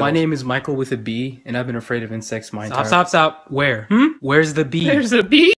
My name is Michael with a B, and I've been afraid of insects my Stop, entire stop, stop. Stop! Where? Hmm? Where's the bee? There's a bee.